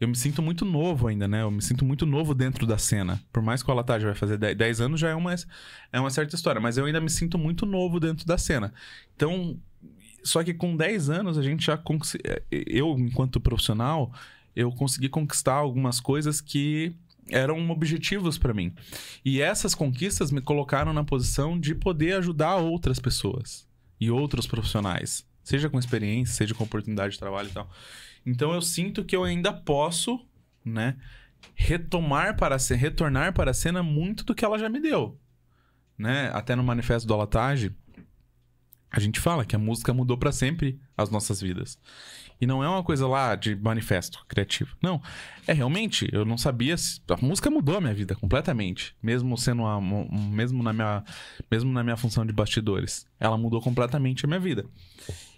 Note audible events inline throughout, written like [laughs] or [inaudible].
eu me sinto muito novo ainda, né? Eu me sinto muito novo dentro da cena. Por mais que o Alatage vai fazer 10 anos, já é uma, é uma certa história. Mas eu ainda me sinto muito novo dentro da cena. Então, só que com 10 anos, a gente já... Eu, enquanto profissional, eu consegui conquistar algumas coisas que eram objetivos para mim. E essas conquistas me colocaram na posição de poder ajudar outras pessoas e outros profissionais, seja com experiência, seja com oportunidade de trabalho e tal. Então eu sinto que eu ainda posso, né, retomar para a retornar para a cena muito do que ela já me deu, né? Até no manifesto do Alatage, a gente fala que a música mudou para sempre as nossas vidas. E não é uma coisa lá de manifesto criativo. Não. É realmente, eu não sabia. Se... A música mudou a minha vida completamente. Mesmo sendo uma. Mesmo na, minha, mesmo na minha função de bastidores. Ela mudou completamente a minha vida.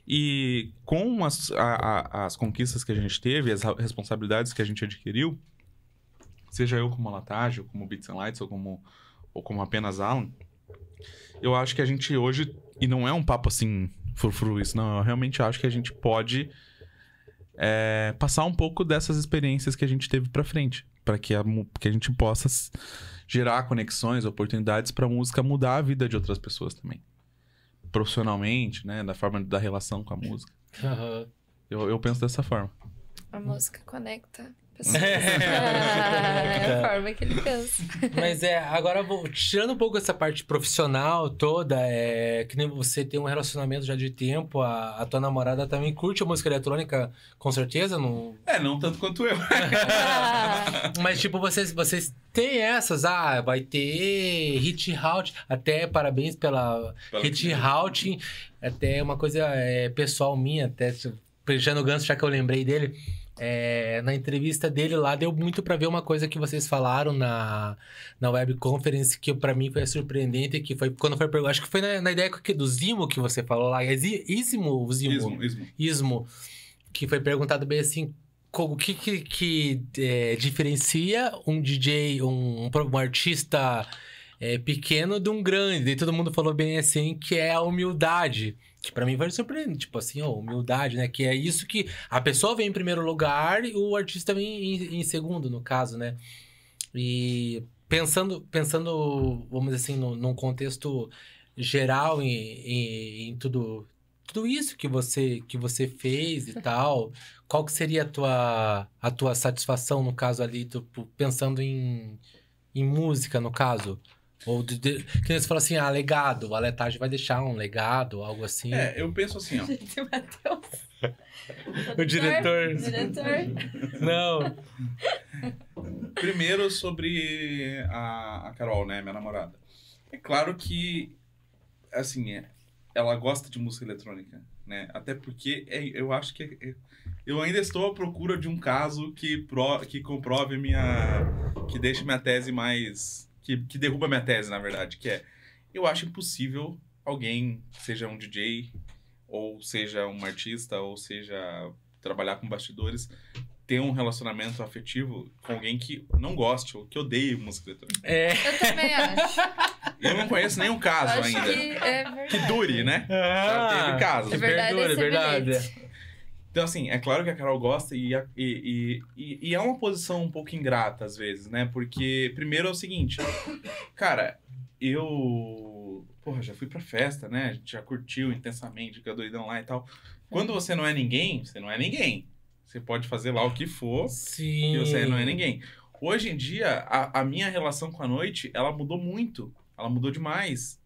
E com as, a, a, as conquistas que a gente teve, as responsabilidades que a gente adquiriu, seja eu como Latage, ou como Beats and Lights, ou como, ou como apenas Alan, eu acho que a gente hoje. E não é um papo assim, frufru isso, não. Eu realmente acho que a gente pode é, passar um pouco dessas experiências que a gente teve para frente, para que a, que a gente possa gerar conexões, oportunidades para a música mudar a vida de outras pessoas também, profissionalmente, né, da forma da relação com a música. Uhum. Eu, eu penso dessa forma. A música conecta [laughs] é a forma que ele pensa. Mas é, agora vou, tirando um pouco essa parte profissional toda, é que nem você tem um relacionamento já de tempo, a, a tua namorada também curte a música eletrônica, com certeza? Não... É, não tanto quanto eu. [laughs] Mas tipo, vocês, vocês têm essas, ah, vai ter hit out, até parabéns pela, pela hit out, até uma coisa é, pessoal minha, até puxando o ganso, já que eu lembrei dele é, na entrevista dele lá, deu muito para ver uma coisa que vocês falaram na, na web conference que para mim foi surpreendente, que foi quando foi acho que foi na, na ideia que, do Zimo que você falou lá, é Ismo, Zimo, Ismo, Ismo. Ismo, que foi perguntado bem assim, o que, que, que é, diferencia um DJ, um, um artista é, pequeno de um grande? E todo mundo falou bem assim, que é a humildade. Que pra mim vai surpreender, tipo assim, ó, humildade, né? Que é isso que a pessoa vem em primeiro lugar e o artista vem em, em segundo, no caso, né? E pensando, pensando vamos dizer assim, no, num contexto geral em, em, em, tudo, tudo isso que você, que você fez e tal, qual que seria a tua, a tua satisfação, no caso ali, tu, pensando em, em música, no caso? Ou de, de, que você fala assim, ah, legado, o Aletagem vai deixar um legado, algo assim. É, eu penso assim, ó. [laughs] o diretor. Diretor. Não. Primeiro sobre a, a Carol, né, minha namorada. É claro que, assim, é, ela gosta de música eletrônica, né? Até porque é, eu acho que é, eu ainda estou à procura de um caso que, pro, que comprove minha. que deixe minha tese mais que, que derruba minha tese, na verdade, que é eu acho impossível alguém, seja um DJ, ou seja um artista, ou seja trabalhar com bastidores, ter um relacionamento afetivo com alguém que não goste ou que odeie música eletrônica. É. Eu também acho. Eu não conheço nenhum caso acho ainda. Que, é que dure, né? Ah, Já teve casos. É verdade, é verdade. Então, assim, é claro que a Carol gosta e, e, e, e, é uma posição um pouco ingrata, às vezes, né? Porque, primeiro é o seguinte, cara, eu. Porra, já fui pra festa, né? A gente já curtiu intensamente, fica doidão lá e tal. Quando você não é ninguém, você não é ninguém. Você pode fazer lá o que for Sim. e você não é ninguém. Hoje em dia, a, a minha relação com a noite, ela mudou muito. Ela mudou demais.